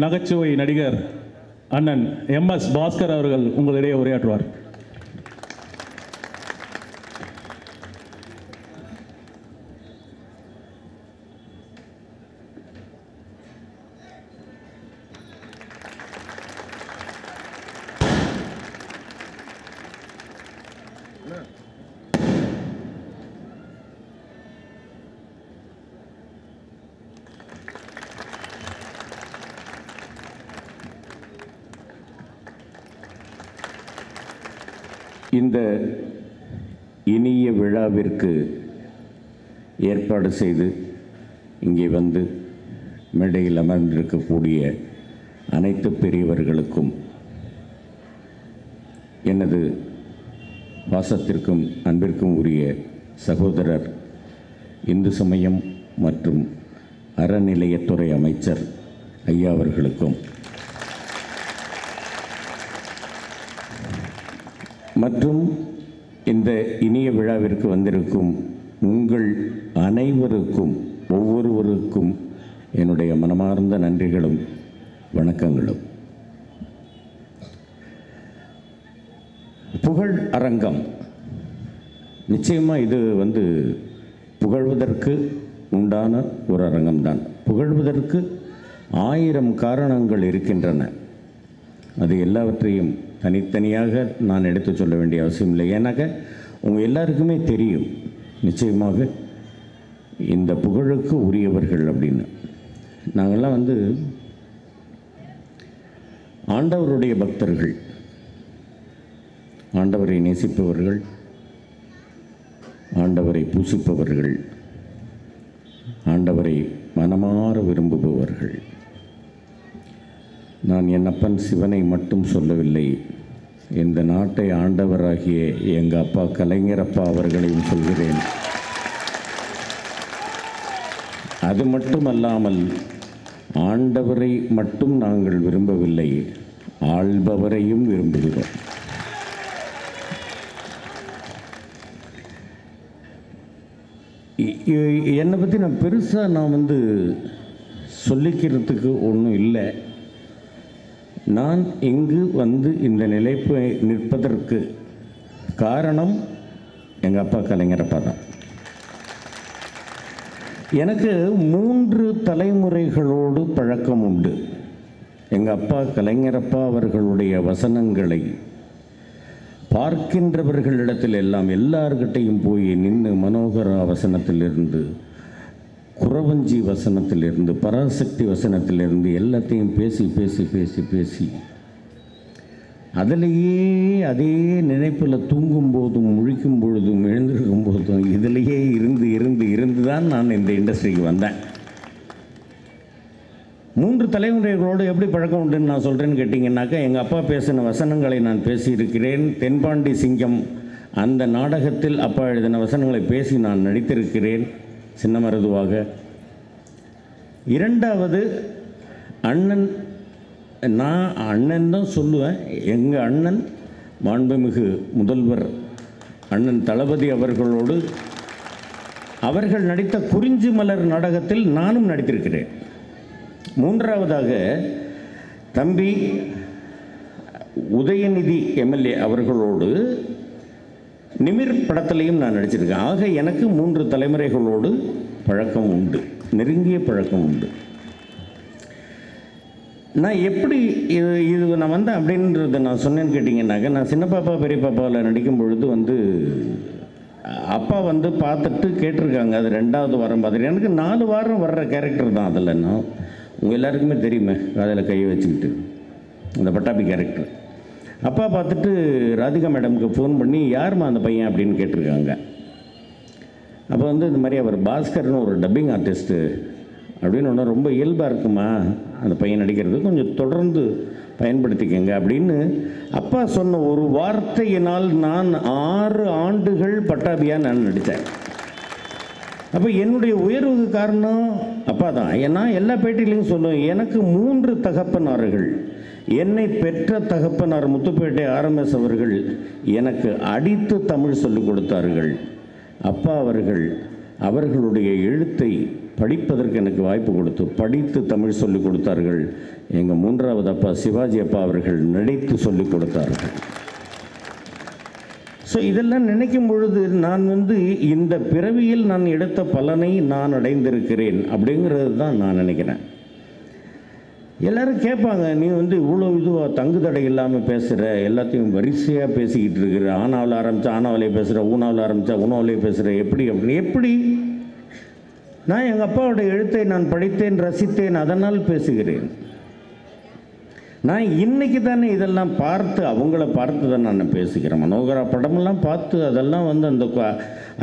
நகைச்சுவை நடிகர் அண்ணன் எம் எஸ் பாஸ்கர் அவர்கள் உங்களிடையே உரையாற்றுவார். இந்த இனிய விழாவிற்கு ஏற்பாடு செய்து இங்கே வந்து மேடையில் அமர்ந்திருக்கக்கூடிய அனைத்து பெரியவர்களுக்கும் எனது பாசத்திற்கும் அன்பிற்கும் உரிய சகோதரர் இந்து சமயம் மற்றும் அறநிலையத்துறை அமைச்சர் ஐயா அவர்களுக்கும் மற்றும் இந்த இனிய விழாவிற்கு வந்திருக்கும் உங்கள் அனைவருக்கும் ஒவ்வொருவருக்கும் என்னுடைய மனமார்ந்த நன்றிகளும் வணக்கங்களும். புகழ் அரங்கம். நிச்சயமாக இது வந்து புகழ்வதற்கு உண்டான ஒரு அரங்கம்தான். புகழ்வதற்கு ஆயிரம் காரணங்கள் இருக்கின்றன. அது எல்லாவற்றையும் தனித்தனியாக நான் எடுத்து சொல்ல வேண்டிய அவசியம் இல்லை ஏன்னாக்க உங்கள் எல்லாருக்குமே தெரியும். நிச்சயமாக இந்த புகழுக்கு உரியவர்கள் அப்படின்னு. நாங்கள்லாம் வந்து ஆண்டவருடைய பக்தர்கள். ஆண்டவரை நேசிப்பவர்கள். ஆண்டவரை பூசிப்பவர்கள். ஆண்டவரை மனமாற விரும்புபவர்கள். நான் என் அப்பன் சிவனை மட்டும் சொல்லவில்லை. இந்த நாட்டை ஆண்டவராகிய எங்கள் அப்பா கலைஞரப்பா அவர்களையும் சொல்கிறேன். அது மட்டுமல்லாமல் ஆண்டவரை மட்டும் நாங்கள் விரும்பவில்லை ஆள்பவரையும் விரும்புகிறோம். என்னை பற்றி நான் பெருசாக நான் வந்து சொல்லிக்கிறதுக்கு ஒன்றும் இல்லை. நான் இங்கு வந்து இந்த நிலைப்பு நிற்பதற்கு காரணம் எங்கள் அப்பா கலைஞரப்பா தான். எனக்கு மூன்று தலைமுறைகளோடு பழக்கம் உண்டு. எங்கள் அப்பா கலைஞரப்பா அவர்களுடைய வசனங்களை பார்க்கின்றவர்களிடத்தில் எல்லாம் எல்லார்கிட்டையும் போய் நின்று மனோகரா வசனத்திலிருந்து குறவஞ்சி வசனத்திலிருந்து பராசக்தி வசனத்திலிருந்து எல்லாத்தையும் பேசி பேசி பேசி பேசி. அதிலேயே அதே நினைப்பில் தூங்கும் போதும் முழிக்கும் பொழுதும் எழுந்திருக்கும் போதும் இதிலேயே இருந்து இருந்து இருந்து தான் நான் இந்த இண்டஸ்ட்ரிக்கு வந்தேன். மூன்று தலைமுறைகளோடு எப்படி பழக்கம் உண்டுன்னு நான் சொல்கிறேன்னு கேட்டிங்கன்னாக்கா எங்கள் அப்பா பேசின வசனங்களை நான் பேசியிருக்கிறேன். தென்பாண்டி சிங்கம் அந்த நாடகத்தில் அப்பா எழுதின வசனங்களை பேசி நான் நடித்திருக்கிறேன். சின்ன மருதுவாக. இரண்டாவது அண்ணன் நான் அண்ணன் தான் சொல்லுவேன். எங்கள் அண்ணன் மாண்புமிகு முதல்வர் அண்ணன் தளபதி அவர்களோடு அவர்கள் நடித்த குறிஞ்சி மலர் நாடகத்தில் நானும் நடித்திருக்கிறேன். மூன்றாவதாக தம்பி உதயநிதி எம்எல்ஏ அவர்களோடு நிமிர் படத்திலையும் நான் நடிச்சிருக்கேன். ஆக எனக்கு மூன்று தலைமுறைகளோடு பழக்கம் உண்டு. நெருங்கிய பழக்கம் உண்டு. நான் எப்படி இது இது நான் வந்தேன் அப்படின்றத நான் சொன்னேன்னு கேட்டிங்கன்னாக்க நான் சின்ன பாப்பா பெரிய பாப்பாவில் நடிக்கும் பொழுது வந்து அப்பா வந்து பார்த்துட்டு கேட்டிருக்காங்க அது ரெண்டாவது வாரம் பார்த்துட்டு. எனக்கு நாலு வாரம் வர்ற கேரக்டர் தான் அதில் நான். உங்கள் எல்லாருக்குமே தெரியுமே அதில் கையை வச்சுக்கிட்டு. அந்த பட்டாபி கேரக்டர் அப்பா பார்த்துட்டு ராதிகா மேடம்க்கு ஃபோன் பண்ணி யாரும்மா அந்த பையன்? அப்படின்னு கேட்டிருக்காங்க. அப்போ வந்து இந்த மாதிரி அவர் பாஸ்கர்னு ஒரு டப்பிங் ஆர்டிஸ்ட்டு அப்படின்னு ஒன்று ரொம்ப இயல்பாக இருக்குமா? அந்த பையன் நடிக்கிறது கொஞ்சம் தொடர்ந்து பயன்படுத்திக்கங்க. அப்படின்னு அப்பா சொன்ன ஒரு வார்த்தையினால் நான் ஆறு ஆண்டுகள் பட்டாபியாக நான் நடித்தேன். அப்போ என்னுடைய உயர்வுக்கு காரணம் அப்பா தான். ஏன்னா எல்லா பேட்டிலையும் சொல்லுவேன் எனக்கு மூன்று தகப்பனார்கள். என்னை பெற்ற தகப்பனார் முத்துப்பேட்டை ஆர்எம்எஸ் அவர்கள் எனக்கு அடித்து தமிழ் சொல்லிக் கொடுத்தார்கள். அப்பா அவர்கள் அவர்களுடைய எழுத்தை படிப்பதற்கு எனக்கு வாய்ப்பு கொடுத்து படித்து தமிழ் சொல்லிக் கொடுத்தார்கள். எங்கள் மூன்றாவது அப்பா சிவாஜி அப்பா அவர்கள் நடித்து சொல்லிக் கொடுத்தார்கள். ஸோ இதெல்லாம் நினைக்கும் பொழுது நான் வந்து இந்த பிறவியில் நான் எடுத்த பலனை நான் அடைந்திருக்கிறேன் அப்படிங்கிறது தான் நான் நினைக்கிறேன். எல்லாரும் கேட்பாங்க நீ வந்து இவ்வளோ இதுவாக தங்கு தடை இல்லாமல் பேசுகிற எல்லாத்தையும் வரிசையாக பேசிக்கிட்டு இருக்கிற ஆனாவில் ஆரம்பித்தா ஆனாவிலே பேசுகிற ஊனாவில் ஆரம்பித்தா ஊனாவிலே பேசுகிற எப்படி அப்படின்னு எப்படி? நான் எங்கள் அப்பாவோட எழுத்தை நான் படித்தேன் ரசித்தேன் அதனால் பேசுகிறேன். நான் இன்னைக்கு தானே இதெல்லாம் பார்த்து அவங்கள பார்த்து தான் நான் பேசிக்கிறேன். மனோகரா படமெல்லாம் பார்த்து அதெல்லாம் வந்து அந்த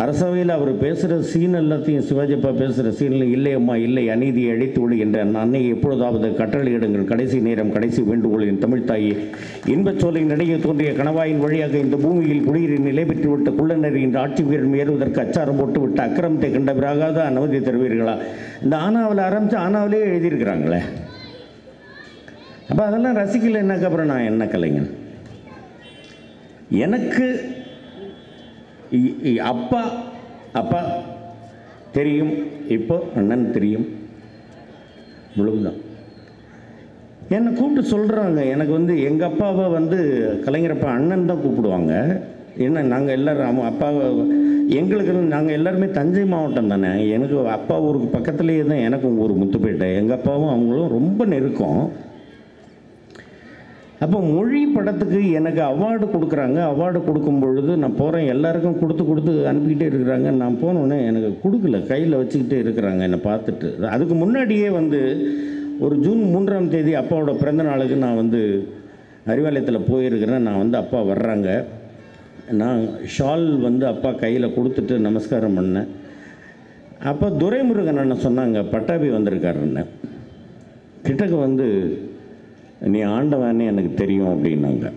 அரசவையில் அவர் பேசுகிற சீன் எல்லாத்தையும் சிவாஜிப்பா பேசுகிற சீனில் இல்லை அம்மா இல்லை அநீதியை அழைத்து விடுகின்ற அன்னை எப்பொழுதாவது கட்டளை இடங்கள். கடைசி நேரம் கடைசி வேண்டுகோளின் தமிழ் தாயே. இன்பச் சோலையின் இடையே தோன்றிய கணவாயின் வழியாக இந்த பூமியில் குடியிரின் நிலை பெற்றுவிட்ட குள்ளநரி இந்த ஆட்சி வீரன் ஏறுவதற்கு அச்சாரம் போட்டு விட்டு அக்கிரமத்தை கண்ட தான் அனுமதி தருவீர்களா? இந்த ஆனாவில் ஆரம்பித்து ஆனாவிலே எழுதியிருக்கிறாங்களே. அப்போ அதெல்லாம் ரசிக்கலைன்னாக்க அப்புறம் நான் என்ன கலைஞன்? எனக்கு இ- இ- அப்பா அப்பா தெரியும். இப்போ அண்ணன் தெரியும். முழுதான் என்னை கூப்பிட்டு சொல்கிறாங்க எனக்கு வந்து எங்கள் அப்பாவை வந்து கலைஞரப்பா அண்ணன் தான் கூப்பிடுவாங்க. என்ன நாங்கள் எல்லாரும் அப்பா எங்களுக்கு நாங்கள் எல்லாருமே தஞ்சை மாவட்டம் தானே. எனக்கு அப்பா ஊருக்கு பக்கத்துலேயே தான் எனக்கும் ஊர் முத்துப்பேட்டை. எங்கள் அப்பாவும் அவங்களும் ரொம்ப நெருக்கம். அப்போ மொழி படத்துக்கு எனக்கு அவார்டு கொடுக்குறாங்க. அவார்டு கொடுக்கும் பொழுது நான் போகிறேன் எல்லாருக்கும் கொடுத்து கொடுத்து அனுப்பிக்கிட்டே இருக்கிறாங்க. நான் போனோன்னே எனக்கு கொடுக்கல. கையில் வச்சுக்கிட்டே இருக்கிறாங்க என்னை பார்த்துட்டு. அதுக்கு முன்னாடியே வந்து ஒரு ஜூன் மூன்றாம் தேதி அப்பாவோட பிறந்த நாளுக்கு நான் வந்து அறிவாலயத்தில் போயிருக்கிறேன். நான் வந்து அப்பா வர்றாங்க. நான் ஷால் வந்து அப்பா கையில் கொடுத்துட்டு நமஸ்காரம் பண்ணேன். அப்போ துரைமுருகன் அண்ணன் சொன்னாங்க பட்டாபி வந்திருக்காருன்னு. கிட்டக்க வந்து நீ ஆண்டவன்னு எனக்கு தெரியும் அப்படின்னாங்க.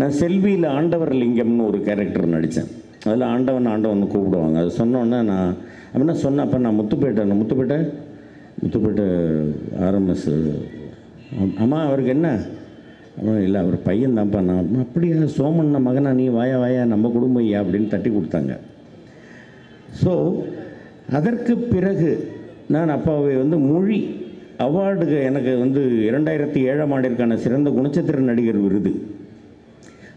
நான் செல்வியில் ஆண்டவர் லிங்கம்னு ஒரு கேரக்டர் நடித்தேன் அதில் ஆண்டவன் ஆண்டவன் கூப்பிடுவாங்க. அது சொன்னோன்னே நான் அப்படின்னா சொன்னேன் அப்போ நான் முத்துப்பேட்டை நான் முத்துப்பேட்டை முத்துப்பேட்டை ஆர்எம்எஸ் அம்மா அவருக்கு என்ன? அப்புறம் இல்லை அவர் பையன் தான்ப்பா நான் அப்படியா? சோமண்ண மகனா? நீ வாயா வாயா நம்ம குடும்பம் ஐயா அப்படின்னு தட்டி கொடுத்தாங்க. ஸோ அதற்கு பிறகு நான் அப்பாவை வந்து மொழி அவார்டுக்கு எனக்கு வந்து இரண்டாயிரத்தி ஏழாம் ஆண்டிற்கான சிறந்த குணச்சித்திர நடிகர் விருது.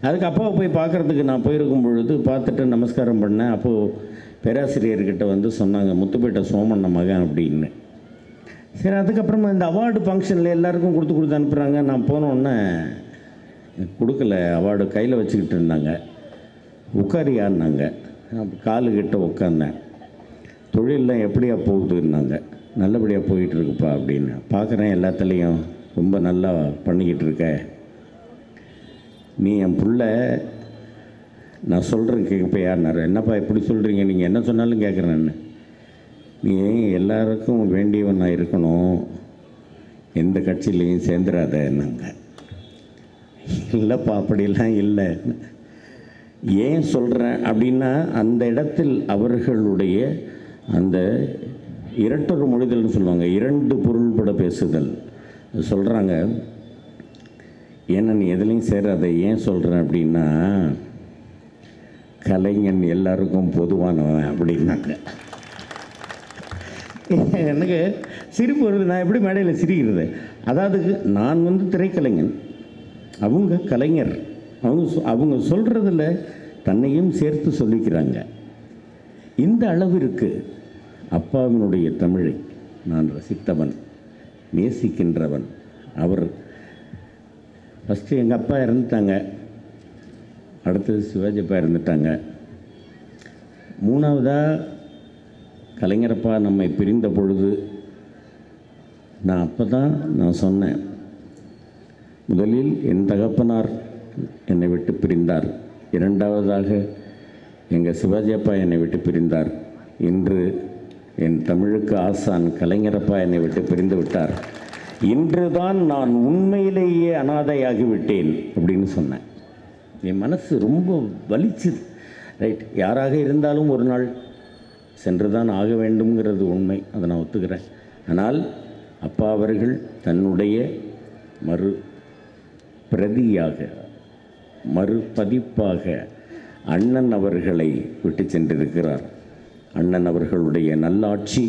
அதுக்கு அப்பாவை போய் பார்க்குறதுக்கு நான் போயிருக்கும் பொழுது பார்த்துட்டு நமஸ்காரம் பண்ணேன் அப்போது பேராசிரியர்கிட்ட வந்து சொன்னாங்க முத்துப்பேட்டை சோமண்ண மகன் அப்படின்னு. சரி அதுக்கப்புறமா இந்த அவார்டு ஃபங்க்ஷனில் எல்லாருக்கும் கொடுத்து கொடுத்து அனுப்புகிறாங்க நான் போனோடனே கொடுக்கல அவார்டு கையில் வச்சுக்கிட்டு இருந்தாங்க. உட்காரியான்னாங்க நான் காலுக்கிட்ட உட்காந்தேன் தொழிலெலாம் எப்படியா போகுதுன்னாங்க. நல்லபடியாக போயிட்டு இருக்குப்பா அப்படின்னு. பார்க்குறேன் எல்லாத்துலேயும் ரொம்ப நல்லா பண்ணிக்கிட்டு இருக்க நீ என் பிள்ள நான் சொல்கிறேன் கேட்பையான்னாரு என்னப்பா இப்படி சொல்கிறீங்க நீங்கள் என்ன சொன்னாலும் கேட்குறேன் நீ எல்லாருக்கும் வேண்டியவனாக இருக்கணும். எந்த கட்சியிலையும் சேர்ந்துடாதன்னாங்க இல்லைப்பா அப்படிலாம் இல்லை. ஏன் சொல்கிறேன் அப்படின்னா அந்த இடத்தில் அவர்களுடைய அந்த இரட்டொரு மொழிதல்னு சொல்லுவாங்க. இரண்டு பொருள்பட பேசுதல். சொல்கிறாங்க ஏன்னா நீ எதுலேயும் சேராத ஏன் சொல்கிறேன் அப்படின்னா கலைஞன் எல்லாருக்கும் பொதுவானவன் அப்படின்னாங்க. எனக்கு சிரிப்பு வருது நான் எப்படி மேடையில் சிரிக்கிறது? அதாவது நான் வந்து திரைக்கலைஞன். அவங்க கலைஞர். அவங்க சொ- அவங்க சொல்கிறதில் தன்னையும் சேர்த்து சொல்லிக்கிறாங்க. இந்த அளவிற்கு அப்பாவினுடைய தமிழை நான் ரசித்தவன் நேசிக்கின்றவன். அவர் ஃபஸ்ட்டு எங்கள் அப்பா இறந்துட்டாங்க. அடுத்தது சிவாஜி அப்பா இறந்துட்டாங்க. மூணாவதாக கலைஞரப்பா நம்மை பிரிந்த பொழுது நான் அப்போ தான் நான் சொன்னேன் முதலில் என் தகப்பனார் என்னை விட்டு பிரிந்தார். இரண்டாவதாக எங்கள் சிவாஜி அப்பா என்னை விட்டு பிரிந்தார். இன்று என் தமிழுக்கு ஆசான் கலைஞரப்பா என்னை விட்டு பிரிந்து விட்டார். இன்றுதான் நான் உண்மையிலேயே அனாதையாகிவிட்டேன் அப்படின்னு சொன்னேன். என் மனசு ரொம்ப வலிச்சுது. ரைட் யாராக இருந்தாலும் ஒரு நாள் சென்றுதான் ஆக வேண்டும்ங்கிறது உண்மை. அதை நான் ஒத்துக்கிறேன். ஆனால் அப்பா அவர்கள் தன்னுடைய மறு பிரதியாக மறுபதிப்பாக அண்ணன் அவர்களை விட்டு சென்றிருக்கிறார். அண்ணன் அவர்களுடைய நல்லாட்சி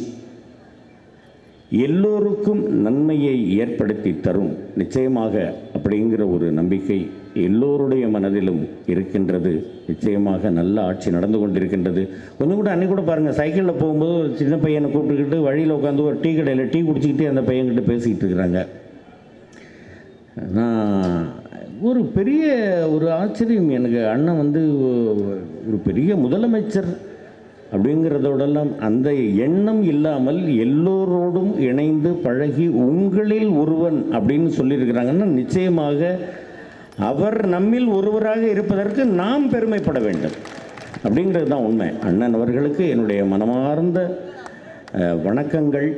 எல்லோருக்கும் நன்மையை ஏற்படுத்தி தரும். நிச்சயமாக அப்படிங்கிற ஒரு நம்பிக்கை எல்லோருடைய மனதிலும் இருக்கின்றது. நிச்சயமாக நல்ல ஆட்சி நடந்து கொண்டிருக்கின்றது. கொஞ்சம் கூட அன்னைக்கு கூட பாருங்கள் சைக்கிளில் போகும்போது ஒரு சின்ன பையனை கூப்பிட்டுக்கிட்டு வழியில் உட்காந்து ஒரு டீ கடையில் டீ குடிச்சிக்கிட்டே அந்த பையன்கிட்ட பேசிக்கிட்டு இருக்கிறாங்க. நான் ஒரு பெரிய ஒரு ஆச்சரியம் எனக்கு. அண்ணன் வந்து ஒரு பெரிய முதலமைச்சர் அப்படிங்கிறதோடெல்லாம் அந்த எண்ணம் இல்லாமல் எல்லோரோடும் இணைந்து பழகி உங்களில் ஒருவன் அப்படின்னு சொல்லியிருக்கிறாங்கன்னா நிச்சயமாக அவர் நம்மில் ஒருவராக இருப்பதற்கு நாம் பெருமைப்பட வேண்டும். அப்படிங்கிறது தான் உண்மை. அண்ணன் அவர்களுக்கு என்னுடைய மனமார்ந்த வணக்கங்கள்.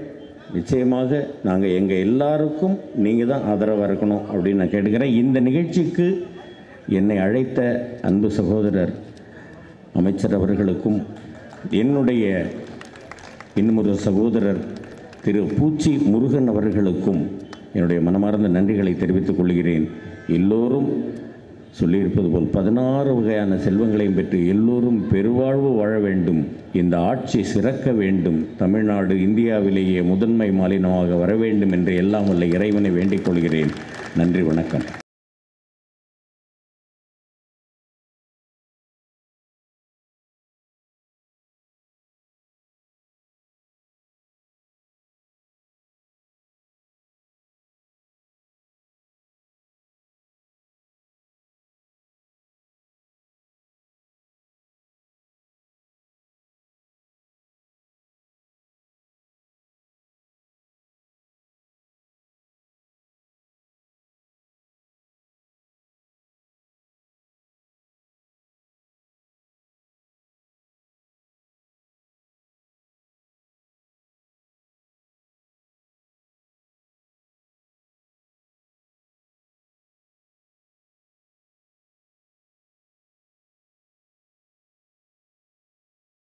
நிச்சயமாக நாங்கள் எங்கள் எல்லாருக்கும் நீங்கள் தான் ஆதரவாக இருக்கணும் அப்படின்னு நான் கேட்டுக்கிறேன். இந்த நிகழ்ச்சிக்கு என்னை அழைத்த அன்பு சகோதரர் அமைச்சர் அவர்களுக்கும் என்னுடைய இன்னுமொரு சகோதரர் திரு பூச்சி முருகன் அவர்களுக்கும் என்னுடைய மனமார்ந்த நன்றிகளை தெரிவித்துக் கொள்கிறேன். எல்லோரும் சொல்லியிருப்பது போல் பதினாறு வகையான செல்வங்களையும் பெற்று எல்லோரும் பெருவாழ்வு வாழ வேண்டும். இந்த ஆட்சி சிறக்க வேண்டும். தமிழ்நாடு இந்தியாவிலேயே முதன்மை மாநிலமாக வர வேண்டும் என்று எல்லாம் உள்ள இறைவனை வேண்டிக் கொள்கிறேன். நன்றி வணக்கம்.